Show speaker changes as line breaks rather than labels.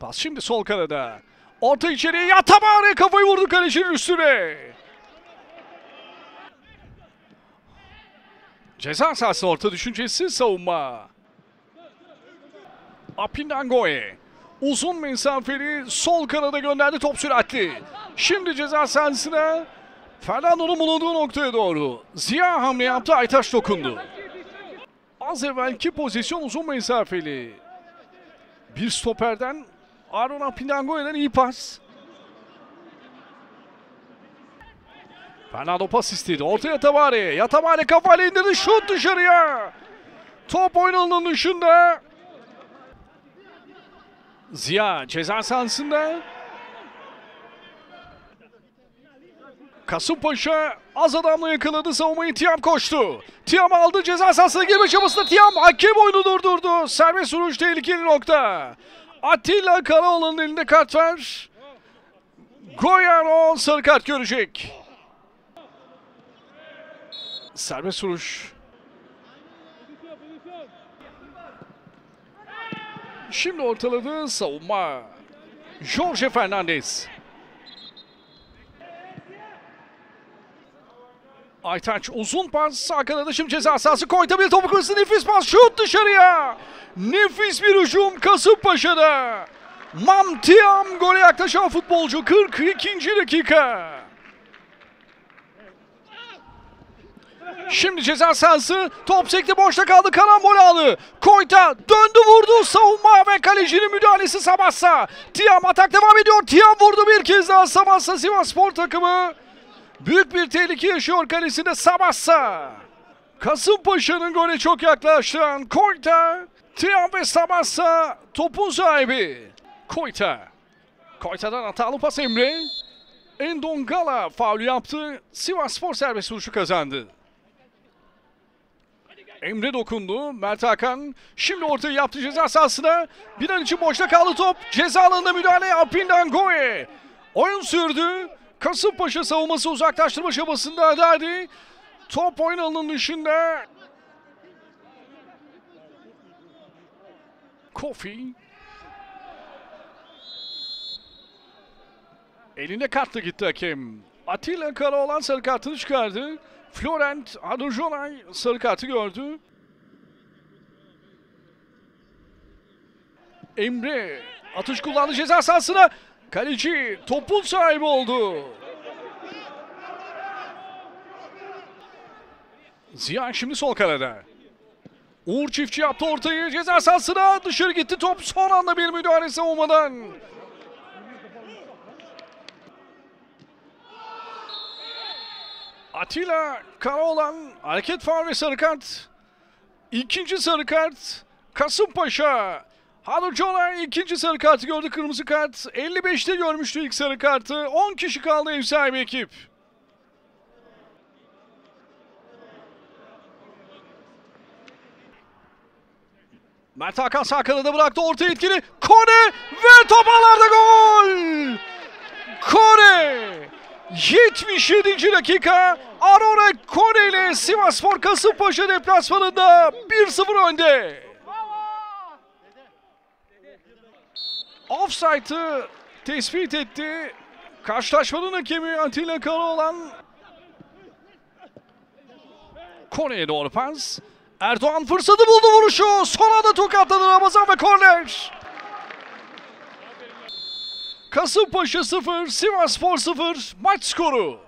Pas şimdi sol kanada. Orta içeriye Yatabare kafayı vurdu kalecinin üstüne. Ceza sahası orta düşüncesi savunma. Apindangoe. Uzun mesafeli sol kanada gönderdi top süratli. Şimdi ceza sahasına Fernando'nun bulunduğu noktaya doğru. Ziya hamle yaptı Aytaş dokundu. Az evvelki pozisyon uzun mesafeli. Bir stoperden Aaron Apindangoe'den iyi pas. Fernando pas istedi. Ortaya Yatabare. Yatabare kafayla indirdi. Şut dışarıya. Top oynananın dışında. Ziya ceza sahasında. Kasımpaşa az adamla yakaladı savunmayı Tiam koştu. Tiam aldı ceza sahasına girme çabasında Tiam hakem oyunu durdurdu. Serbest vuruş tehlikeli nokta. Atilla Karaoğlan'ın elinde kart var. Goyano sarı kart görecek. Serbest vuruş. Şimdi ortaladı savunma. Jorge Fernandez. Aytaç uzun pas sağ kanada şimdi ceza sahası Koyta bir topu kırsı nefis pas şut dışarıya. Nefis bir hücum Kasımpaşa'da. Mamtiam gole yaklaşan futbolcu 42. dakika. Şimdi ceza sahası top sekti boşta kaldı karambol aldı. Koyta döndü vurdu savunma ve kalecinin müdahalesi Sabassa. Tiam atak devam ediyor. Tiam vurdu bir kez daha Sabassa Sivas Spor takımı. Büyük bir tehlike yaşıyor kalesinde Sabassa. Kasımpaşa'nın gole çok yaklaşan Koyta. Tiam ve Sabassa topun sahibi. Koyta. Koyta'dan hatalı pas Emre. Endongala faul yaptı. Sivas Spor serbest vuruşu kazandı. Emre dokundu. Mert Hakan şimdi ortaya yaptı ceza sahasına. Bir an için boşta kaldı top. Ceza alanında müdahale Apindan Goye. Oyun sürdü. Kasımpaşa savunması uzaklaştırma çabasında derdi. Top oyun alanının dışında. Kofi. Elinde kartla gitti hakem. Atilla Karaoğlan sarı kartını çıkardı. Florent Adurjonay sarı kartı gördü. Emre atış kullandı ceza sahasına. Kaleci topun sahibi oldu. Ziya şimdi sol kalede. Uğur Çiftçi yaptı ortayı ceza sahasına dışarı gitti top son anda bir müdahale savunmadan. Atilla Karaoğlan hareket faul ve sarı kart. İkinci sarı kart Kasımpaşa. Hanucola ikinci sarı kartı gördü kırmızı kart. 55'te görmüştü ilk sarı kartı. 10 kişi kaldı ev sahibi ekip. Mert Hakan sağ kanada bıraktı orta etkili. Kone ve top ağlarda gol! Kone! 77. dakika Aurora Kone ile Sivasspor Kasımpaşa deplasmanında 1-0 önde. Offside'ı tespit etti. Karşılaşmanın hakemi Atilla Karaoğlan. Kone'ye doğru pas. Erdoğan fırsatı buldu vuruşu. Son anda tokatladı Ramazan ve korner. Kasımpaşa 0, Sivasspor 0 maç skoru.